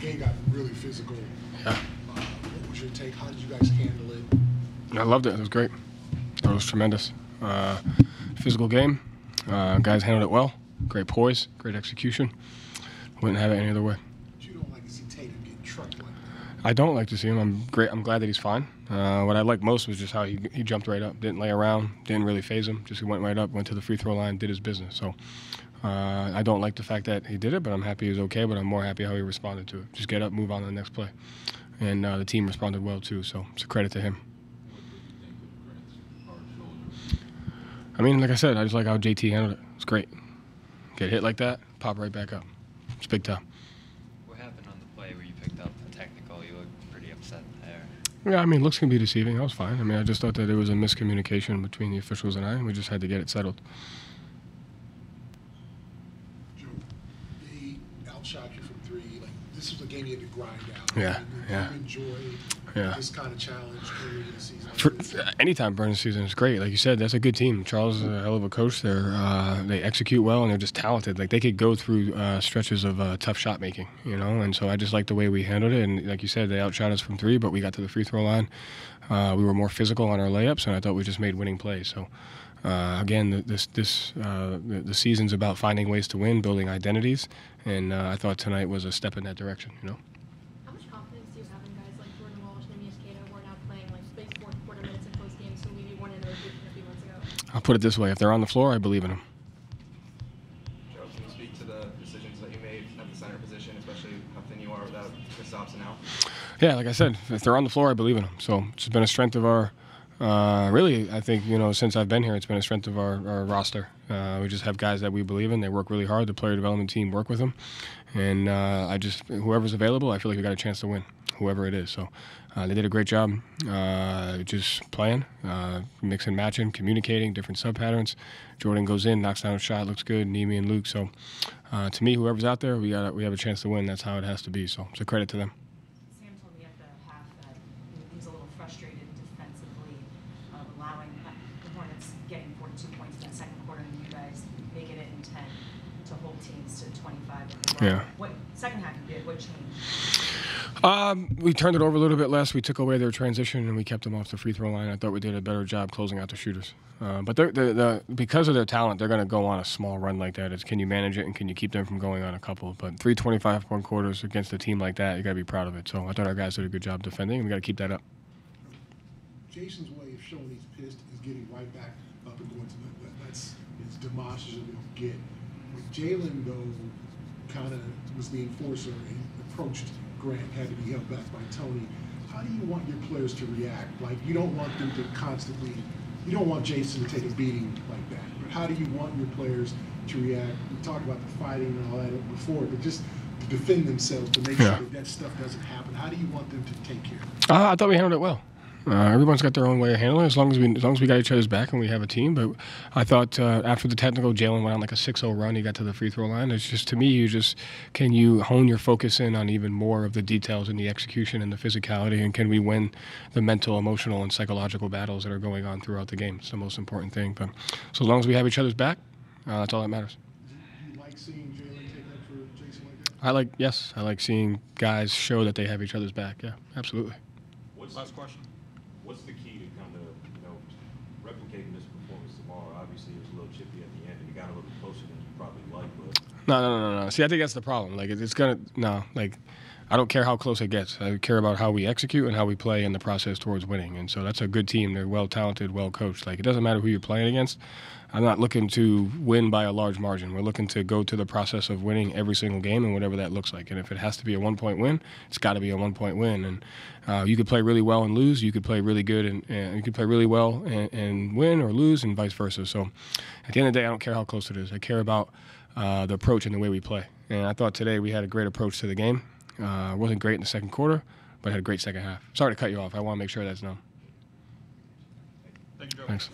the game got really physical. Yeah. Uh, what was your take? How did you guys handle it? I loved it. It was great. It was tremendous. Uh, physical game. Uh, guys handled it well. Great poise. Great execution. Wouldn't have it any other way. But you don't like to see Tatum get trucked like that. I don't like to see him. I'm great. I'm glad that he's fine. Uh, what I liked most was just how he, he jumped right up, didn't lay around, didn't really phase him. Just he went right up, went to the free throw line, did his business. So uh, I don't like the fact that he did it, but I'm happy he was okay. But I'm more happy how he responded to it. Just get up, move on to the next play, and uh, the team responded well too. So it's a credit to him. I mean, like I said, I just like how JT handled it. It's great. Get hit like that, pop right back up. It's big time. What happened on the play where you picked up a technical? You looked pretty upset there. Yeah, I mean, looks can be deceiving. I was fine. I mean, I just thought that there was a miscommunication between the officials and I, and we just had to get it settled. Joe, they outshot you from three. Like this was a game you had to grind out. Yeah, yeah. You enjoy Yeah. this kind of challenge early in the season. For, anytime Burning season is great. Like you said, that's a good team. Charles is a hell of a coach. They're uh, they execute well and they're just talented. Like they could go through uh, stretches of uh, tough shot making, you know. And so I just like the way we handled it. And like you said, they outshot us from three, but we got to the free throw line. Uh, we were more physical on our layups, and I thought we just made winning plays. So. Uh, again, this this uh, the, the season's about finding ways to win, building identities, and uh, I thought tonight was a step in that direction. You know. How much confidence do you have in guys like Jordan Walsh and Neemias Queta who are now playing like big fourth quarter minutes in close games who maybe weren't in the rotation a few months ago? I'll put it this way: if they're on the floor, I believe in them. Joe, can you speak to the decisions that you made at the center position, especially how thin you are without Chris Dobson out? Yeah, like I said, if they're on the floor, I believe in them. So it's been a strength of our, uh, really, I think, you know, since I've been here, it's been a strength of our, our roster. Uh, we just have guys that we believe in. They work really hard. The player development team work with them. And uh, I just, whoever's available, I feel like we got a chance to win, whoever it is. So uh, they did a great job uh, just playing, uh, mixing, matching, communicating, different sub patterns. Jordan goes in, knocks down a shot, looks good. Nemi and Luke. So to me, whoever's out there, we got we have a chance to win. That's how it has to be. So it's a credit to them. Sam told me at the half that he was a little frustrated uh, allowing the Hornets getting 42 points in that second quarter, and you guys making it in 10 to hold teams to 25. Yeah. What second half you did? What changed? Um, we turned it over a little bit less. We took away their transition and we kept them off the free throw line. I thought we did a better job closing out the shooters. Uh, but they're, they're, they're, because of their talent, they're going to go on a small run like that. It's can you manage it and can you keep them from going on a couple? But three 25 point quarters against a team like that, you got to be proud of it. So I thought our guys did a good job defending, and we got to keep that up. Jayson's way of showing he's pissed is getting right back up and going to the. that- That's as demonstrative as he'll get. With Jaylen though, kind of was the enforcer and approached Grant, had to be held back by Tony. How do you want your players to react? Like you don't want them to constantly. You don't want Jayson to take a beating like that. But how do you want your players to react? We talked about the fighting and all that before, but just to defend themselves to make Yeah. sure that that stuff doesn't happen. How do you want them to take care? Uh, I thought we handled it well. Uh, everyone's got their own way of handling it. As long as we, as long as we got each other's back and we have a team. But I thought uh, after the technical, Jaylen went on like a 6-0 run. He got to the free throw line. It's just to me, you just can you hone your focus in on even more of the details and the execution and the physicality, and can we win the mental, emotional, and psychological battles that are going on throughout the game? It's the most important thing. But so as long as we have each other's back, uh, that's all that matters. I like yes, I like seeing guys show that they have each other's back. Yeah, absolutely. What's Last question. What's the key to kind of, you know, replicating this performance tomorrow? Obviously, it was a little chippy at the end, and you got a little closer than you probably like, but No, no, no, no. See, I think that's the problem. Like, it's gonna no. Like, I don't care how close it gets. I care about how we execute and how we play in the process towards winning. And so that's a good team. They're well talented, well coached. Like, it doesn't matter who you're playing against. I'm not looking to win by a large margin. We're looking to go to the process of winning every single game and whatever that looks like. And if it has to be a one point win, it's got to be a one point win. And uh, you could play really well and lose. You could play really good and, and you could play really well and, and win or lose, and vice versa. So at the end of the day, I don't care how close it is. I care about uh, the approach and the way we play. And I thought today we had a great approach to the game. Uh, wasn't great in the second quarter, but had a great second half. Sorry to cut you off. I want to make sure that's known. thank you, Joe. Thanks.